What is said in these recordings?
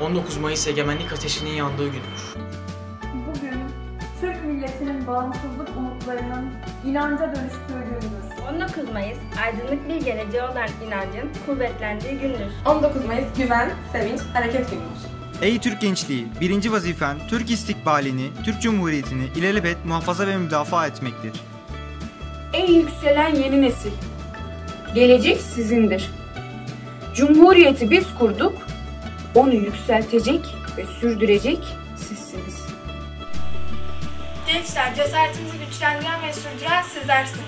19 Mayıs egemenlik ateşinin yandığı gündür. Bugün Türk milletinin bağımsızlık umutlarının inanca dönüştüğü gündür. 19 Mayıs aydınlık bir geleceğe olan inancın kuvvetlendiği gündür. 19 Mayıs güven, sevinç, hareket günüdür. Ey Türk gençliği, birinci vazifen Türk istikbalini, Türk Cumhuriyeti'ni ilelebet muhafaza ve müdafaa etmektir. Ey yükselen yeni nesil! Gelecek sizindir. Cumhuriyeti biz kurduk, onu yükseltecek ve sürdürecek sizsiniz. Gençler cesaretimizi güçlendiren ve sürdüren sizlersiniz.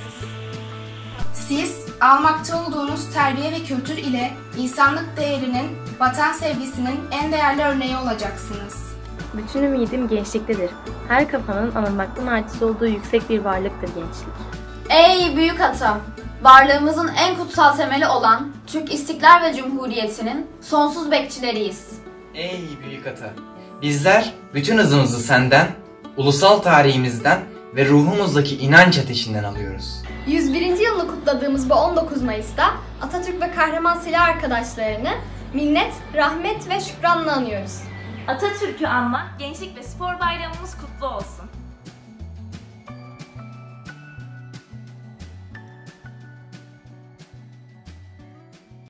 Siz almakta olduğunuz terbiye ve kültür ile insanlık değerinin, vatan sevgisinin en değerli örneği olacaksınız. Bütün ümidim gençliktedir. Her kafanın anılmaktan aciz olduğu yüksek bir varlıktır gençlik. Ey büyük ata! Varlığımızın en kutsal temeli olan Türk İstiklal ve Cumhuriyeti'nin sonsuz bekçileriyiz. Ey büyük ata! Bizler bütün hızımızı senden, ulusal tarihimizden ve ruhumuzdaki inanç ateşinden alıyoruz. 101. yılını kutladığımız bu 19 Mayıs'ta Atatürk ve kahraman silah arkadaşlarını minnet, rahmet ve şükranla anıyoruz. Atatürk'ü anmak, gençlik ve spor bayramımız kutlu olsun.